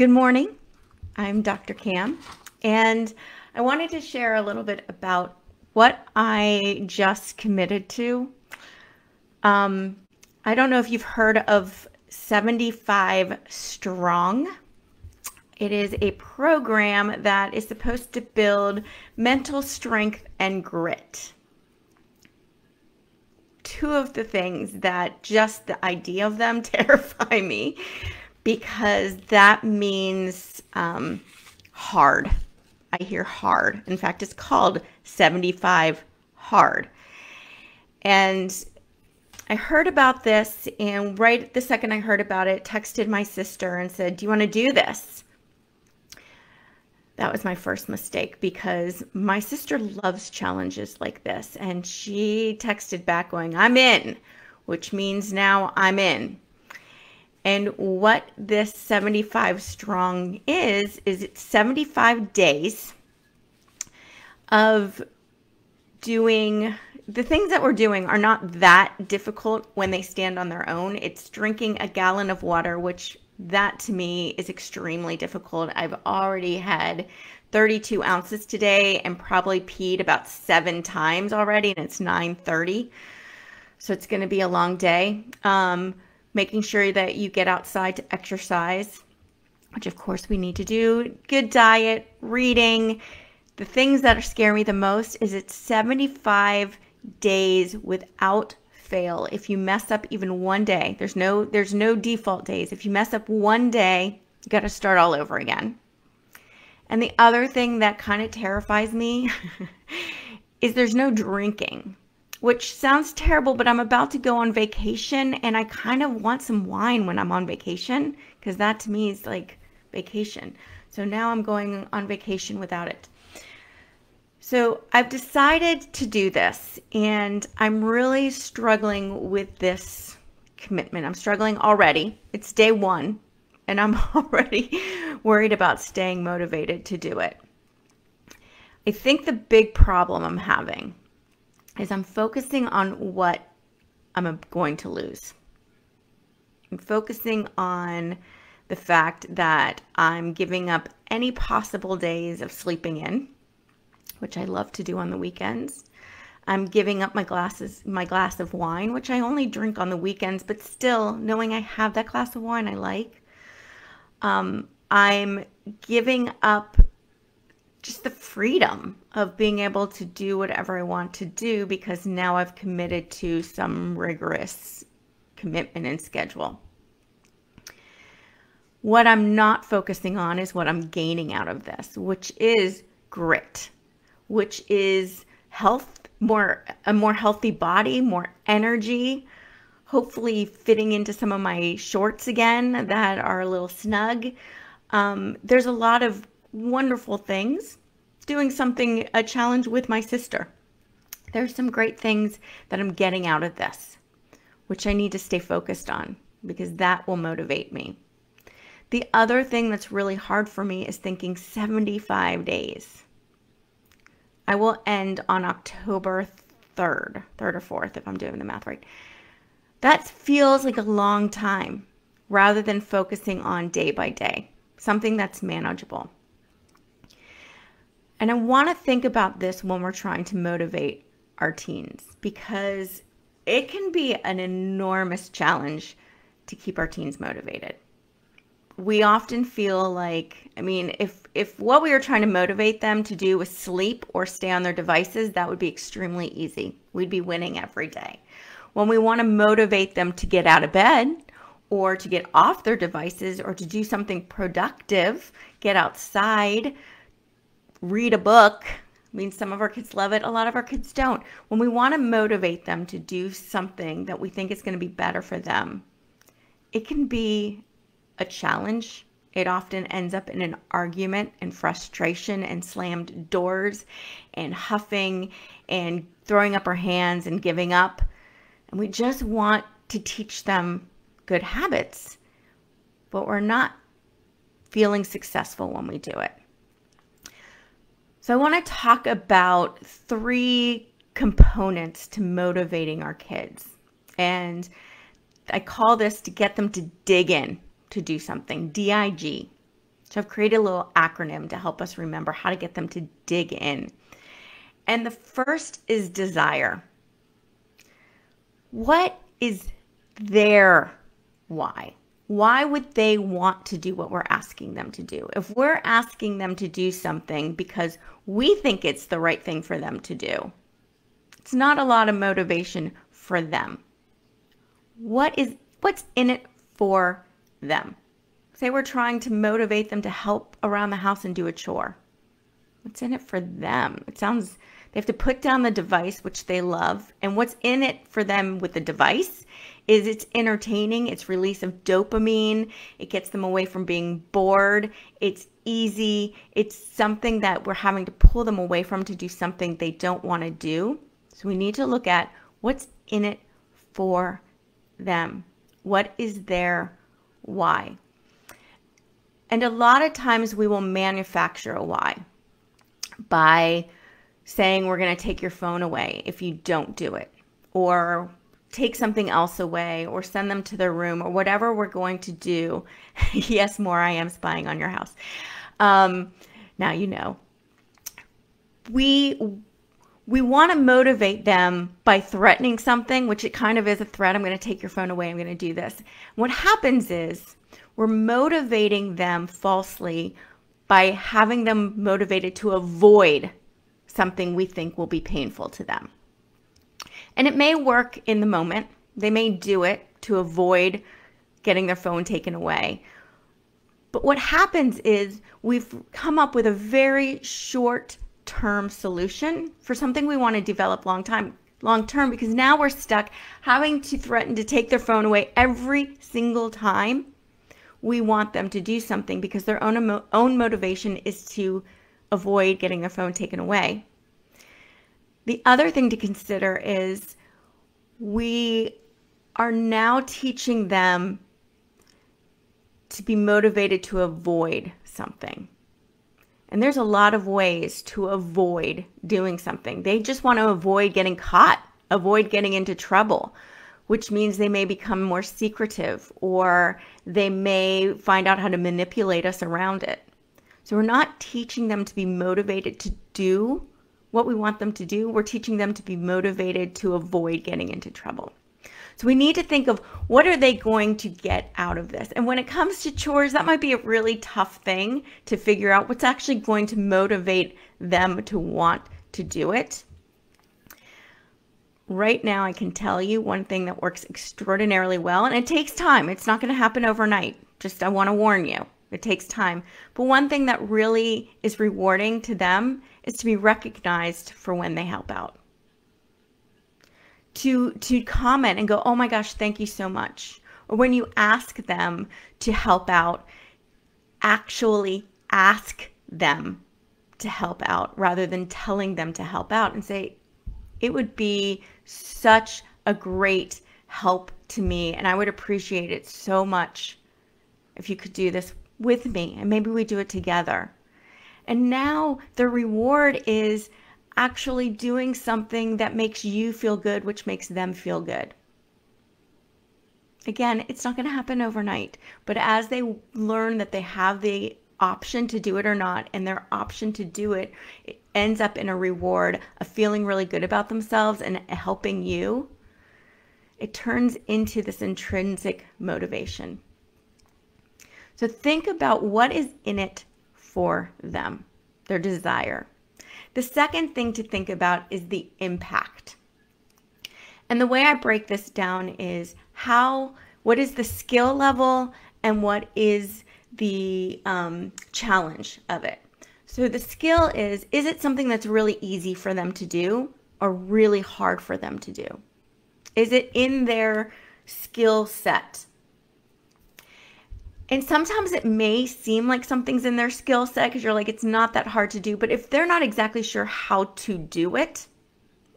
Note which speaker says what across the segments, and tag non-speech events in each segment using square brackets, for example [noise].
Speaker 1: Good morning. I'm Dr. Cam, and I wanted to share a little bit about what I just committed to. Um, I don't know if you've heard of 75 Strong. It is a program that is supposed to build mental strength and grit. Two of the things that just the idea of them [laughs] terrify me because that means um, hard. I hear hard. In fact, it's called 75 hard. And I heard about this, and right the second I heard about it, texted my sister and said, Do you want to do this? That was my first mistake because my sister loves challenges like this. And she texted back, going, I'm in, which means now I'm in. And what this 75 strong is, is it's 75 days of doing the things that we're doing are not that difficult when they stand on their own. It's drinking a gallon of water, which that to me is extremely difficult. I've already had 32 ounces today and probably peed about seven times already, and it's 9:30, so it's going to be a long day. Um, making sure that you get outside to exercise, which of course we need to do. Good diet, reading. The things that scare me the most is it's 75 days without fail. If you mess up even one day, there's no there's no default days. If you mess up one day, you got to start all over again. And the other thing that kind of terrifies me [laughs] is there's no drinking, which sounds terrible, but I'm about to go on vacation and I kind of want some wine when I'm on vacation because that to me is like vacation. So now I'm going on vacation without it. So I've decided to do this and I'm really struggling with this commitment. I'm struggling already. It's day one and I'm [laughs] already worried about staying motivated to do it. I think the big problem I'm having is I'm focusing on what I'm going to lose. I'm focusing on the fact that I'm giving up any possible days of sleeping in which I love to do on the weekends. I'm giving up my glasses, my glass of wine, which I only drink on the weekends, but still knowing I have that glass of wine I like. Um, I'm giving up just the freedom of being able to do whatever I want to do because now I've committed to some rigorous commitment and schedule. What I'm not focusing on is what I'm gaining out of this, which is grit which is health, more a more healthy body, more energy, hopefully fitting into some of my shorts again that are a little snug. Um, there's a lot of wonderful things. Doing something, a challenge with my sister. There's some great things that I'm getting out of this, which I need to stay focused on because that will motivate me. The other thing that's really hard for me is thinking 75 days. I will end on October 3rd, 3rd or 4th, if I'm doing the math right. That feels like a long time rather than focusing on day by day, something that's manageable. And I want to think about this when we're trying to motivate our teens because it can be an enormous challenge to keep our teens motivated. We often feel like i mean if if what we were trying to motivate them to do was sleep or stay on their devices that would be extremely easy. We'd be winning every day. When we want to motivate them to get out of bed or to get off their devices or to do something productive get outside read a book I mean, some of our kids love it, a lot of our kids don't. When we want to motivate them to do something that we think is going to be better for them, it can be a challenge, it often ends up in an argument and frustration and slammed doors and huffing and throwing up our hands and giving up. And we just want to teach them good habits, but we're not feeling successful when we do it. So, I want to talk about three components to motivating our kids. And I call this to get them to dig in to do something. DIG. So I've created a little acronym to help us remember how to get them to dig in. And the first is desire. What is their why? Why would they want to do what we're asking them to do? If we're asking them to do something because we think it's the right thing for them to do, it's not a lot of motivation for them. What is what's in it for them? Say we're trying to motivate them to help around the house and do a chore. What's in it for them? It sounds they have to put down the device, which they love. And what's in it for them with the device is it's entertaining, it's release of dopamine, it gets them away from being bored, it's easy, it's something that we're having to pull them away from to do something they don't want to do. So we need to look at what's in it for them. What is their why? And a lot of times we will manufacture a why by saying we're going to take your phone away if you don't do it, or take something else away, or send them to their room, or whatever we're going to do. [laughs] yes, more, I am spying on your house. Um, now you know. We we want to motivate them by threatening something, which it kind of is a threat. I'm going to take your phone away. I'm going to do this. What happens is we're motivating them falsely by having them motivated to avoid something we think will be painful to them. And it may work in the moment. They may do it to avoid getting their phone taken away. But what happens is we've come up with a very short term solution for something we want to develop long time long term because now we're stuck having to threaten to take their phone away every single time we want them to do something because their own own motivation is to avoid getting their phone taken away. The other thing to consider is we are now teaching them to be motivated to avoid something. And there's a lot of ways to avoid doing something. They just want to avoid getting caught, avoid getting into trouble, which means they may become more secretive or they may find out how to manipulate us around it. So we're not teaching them to be motivated to do what we want them to do. We're teaching them to be motivated to avoid getting into trouble. So we need to think of what are they going to get out of this? And when it comes to chores, that might be a really tough thing to figure out what's actually going to motivate them to want to do it. Right now, I can tell you one thing that works extraordinarily well, and it takes time. It's not going to happen overnight. Just I want to warn you. It takes time. But one thing that really is rewarding to them is to be recognized for when they help out. To to comment and go, "Oh my gosh, thank you so much." Or when you ask them to help out, actually ask them to help out rather than telling them to help out and say, "It would be such a great help to me and I would appreciate it so much if you could do this with me and maybe we do it together. And now the reward is actually doing something that makes you feel good, which makes them feel good. Again, it's not going to happen overnight, but as they learn that they have the option to do it or not, and their option to do it, it ends up in a reward of feeling really good about themselves and helping you, it turns into this intrinsic motivation. So think about what is in it for them, their desire. The second thing to think about is the impact. And the way I break this down is how, what is the skill level and what is the um, challenge of it. So the skill is, is it something that's really easy for them to do or really hard for them to do? Is it in their skill set? And sometimes it may seem like something's in their skill set because you're like, it's not that hard to do. But if they're not exactly sure how to do it,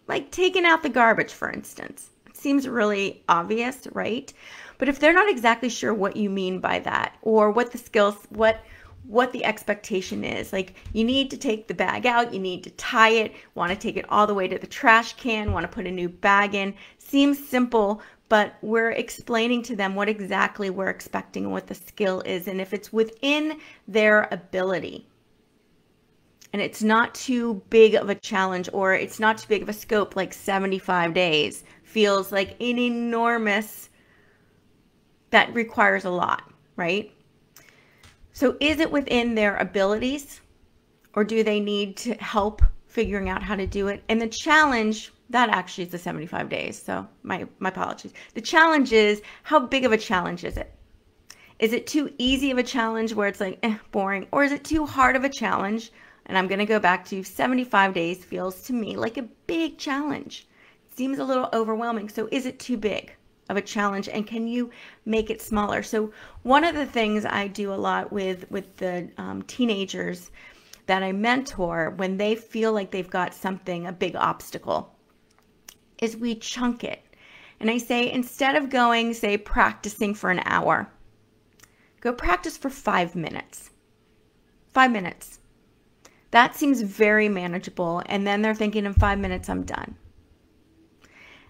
Speaker 1: like taking out the garbage, for instance, it seems really obvious, right? But if they're not exactly sure what you mean by that or what the skills, what what the expectation is. Like you need to take the bag out, you need to tie it, want to take it all the way to the trash can, want to put a new bag in. Seems simple, but we're explaining to them what exactly we're expecting and what the skill is, and if it's within their ability. And it's not too big of a challenge or it's not too big of a scope, like 75 days feels like an enormous, that requires a lot, right? So is it within their abilities or do they need to help figuring out how to do it? And the challenge that actually is the 75 days. So my, my apologies. The challenge is how big of a challenge is it? Is it too easy of a challenge where it's like eh, boring? Or is it too hard of a challenge? And I'm going to go back to 75 days feels to me like a big challenge. It seems a little overwhelming. So is it too big of a challenge and can you make it smaller? So one of the things I do a lot with with the um, teenagers that I mentor when they feel like they've got something, a big obstacle, is we chunk it. And I say, instead of going, say, practicing for an hour, go practice for five minutes. Five minutes. That seems very manageable. And then they're thinking, in five minutes, I'm done.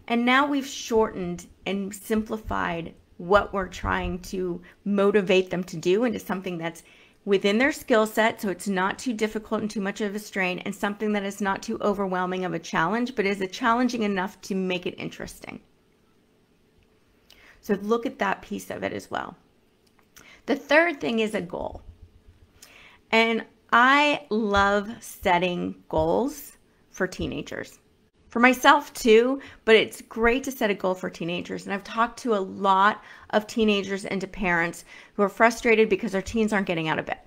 Speaker 1: And now we've shortened and simplified what we're trying to motivate them to do into something that's within their skill set so it's not too difficult and too much of a strain and something that is not too overwhelming of a challenge but is a challenging enough to make it interesting? So look at that piece of it as well. The third thing is a goal. And i love setting goals for teenagers for myself too, but it's great to set a goal for teenagers. And I've talked to a lot of teenagers and to parents who are frustrated because their teens aren't getting out of bed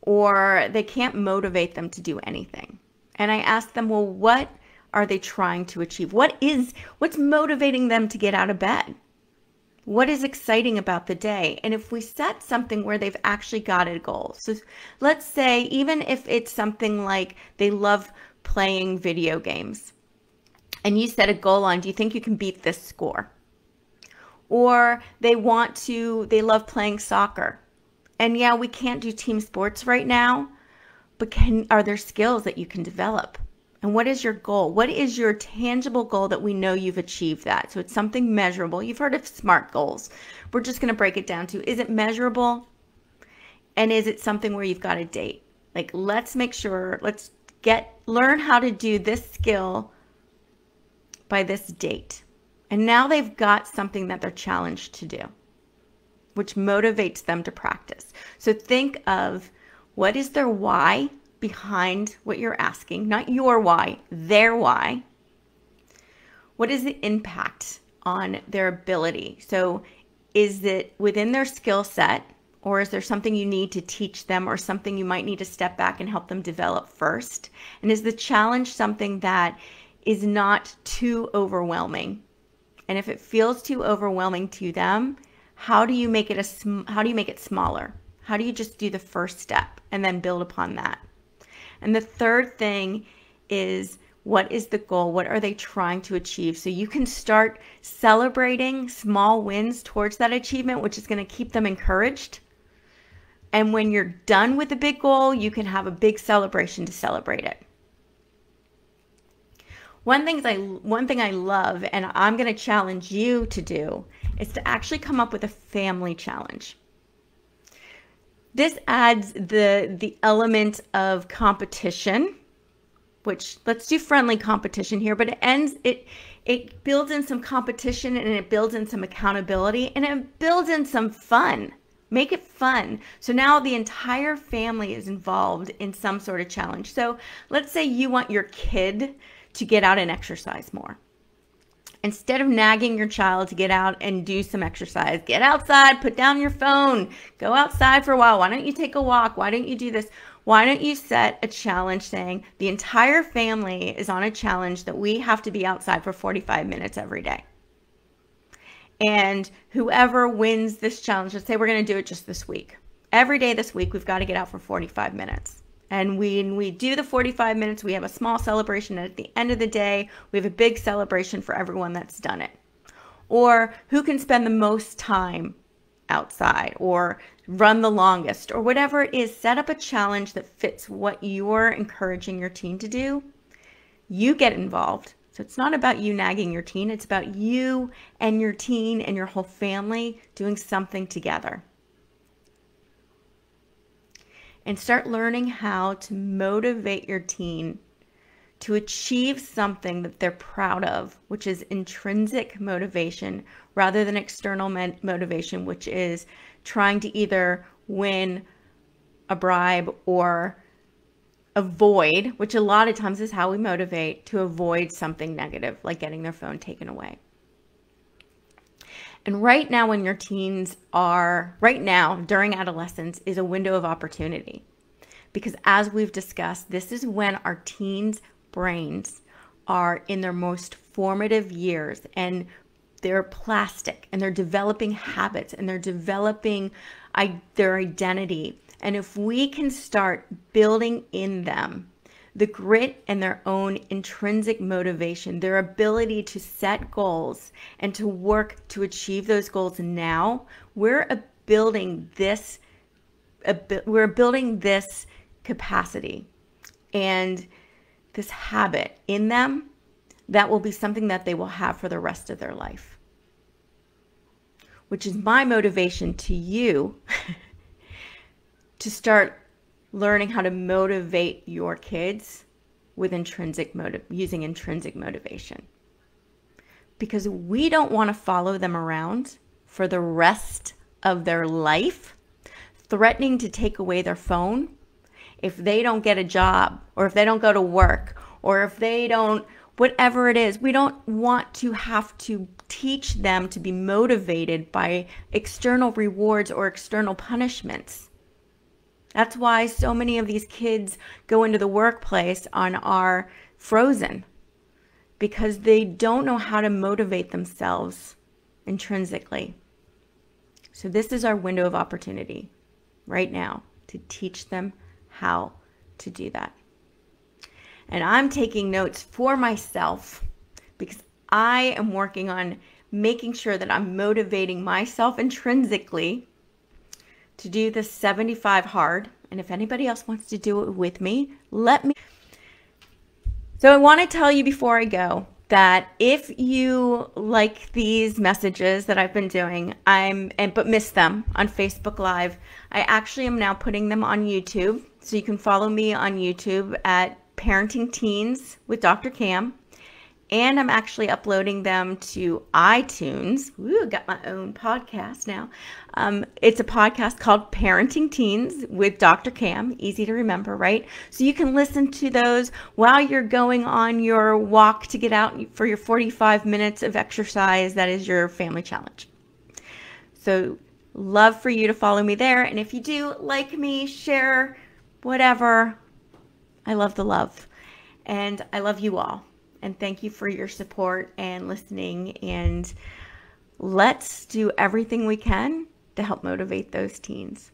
Speaker 1: or they can't motivate them to do anything. And I ask them, well, what are they trying to achieve? What is what's motivating them to get out of bed? What is exciting about the day? And if we set something where they've actually got a goal. So let's say even if it's something like they love playing video games and you set a goal on, do you think you can beat this score? Or they want to, they love playing soccer. And yeah, we can't do team sports right now, but can are there skills that you can develop? And what is your goal? What is your tangible goal that we know you've achieved that? So it's something measurable. You've heard of SMART goals. We're just going to break it down to is it measurable? And is it something where you've got a date? Like let's make sure, let's get learn how to do this skill by this date. And now they've got something that they're challenged to do, which motivates them to practice. So think of what is their why behind what you're asking, not your why, their why. What is the impact on their ability? So is it within their skill set or is there something you need to teach them or something you might need to step back and help them develop first? And is the challenge something that is not too overwhelming? And if it feels too overwhelming to them, how do you make it a how do you make it smaller? How do you just do the first step and then build upon that? And the third thing is what is the goal? What are they trying to achieve? So you can start celebrating small wins towards that achievement, which is going to keep them encouraged and when you're done with a big goal, you can have a big celebration to celebrate it. One thing I one thing I love and I'm going to challenge you to do is to actually come up with a family challenge. This adds the the element of competition, which let's do friendly competition here, but it ends it it builds in some competition and it builds in some accountability and it builds in some fun. Make it fun. So now the entire family is involved in some sort of challenge. So let's say you want your kid to get out and exercise more. Instead of nagging your child to get out and do some exercise, get outside, put down your phone, go outside for a while. Why don't you take a walk? Why don't you do this? Why don't you set a challenge saying the entire family is on a challenge that we have to be outside for 45 minutes every day? And whoever wins this challenge, let's say we're going to do it just this week. Every day this week, we've got to get out for 45 minutes. And when we do the 45 minutes, we have a small celebration. And at the end of the day, we have a big celebration for everyone that's done it. Or who can spend the most time outside or run the longest or whatever it is. Set up a challenge that fits what you're encouraging your team to do. You get involved So it's not about you nagging your teen, it's about you and your teen and your whole family doing something together. And start learning how to motivate your teen to achieve something that they're proud of, which is intrinsic motivation rather than external motivation, which is trying to either win a bribe or avoid, which a lot of times is how we motivate to avoid something negative, like getting their phone taken away. And right now, when your teens are, right now, during adolescence, is a window of opportunity. Because as we've discussed, this is when our teens' brains are in their most formative years and they're plastic and they're developing habits and they're developing I, their identity and if we can start building in them the grit and their own intrinsic motivation, their ability to set goals and to work to achieve those goals now, we're building this we're building this capacity and this habit in them that will be something that they will have for the rest of their life. Which is my motivation to you [laughs] to start learning how to motivate your kids with intrinsic motive using intrinsic motivation. Because we don't want to follow them around for the rest of their life threatening to take away their phone if they don't get a job or if they don't go to work or if they don't whatever it is. We don't want to have to teach them to be motivated by external rewards or external punishments that's why so many of these kids go into the workplace and are frozen because they don't know how to motivate themselves intrinsically. So, this is our window of opportunity right now to teach them how to do that. And I'm taking notes for myself because I am working on making sure that I'm motivating myself intrinsically to do the 75 hard. And if anybody else wants to do it with me, let me. So I want to tell you before I go that if you like these messages that I've been doing, I'm and but miss them on Facebook Live, I actually am now putting them on YouTube. So you can follow me on YouTube at Parenting Teens with Dr. Cam and I'm actually uploading them to iTunes. Ooh, got my own podcast now. Um, it's a podcast called Parenting Teens with Dr. Cam. Easy to remember, right? So you can listen to those while you're going on your walk to get out for your 45 minutes of exercise. That is your family challenge. So, love for you to follow me there. And if you do like me, share, whatever. I love the love. And I love you all and thank you for your support and listening. And let's do everything we can to help motivate those teens.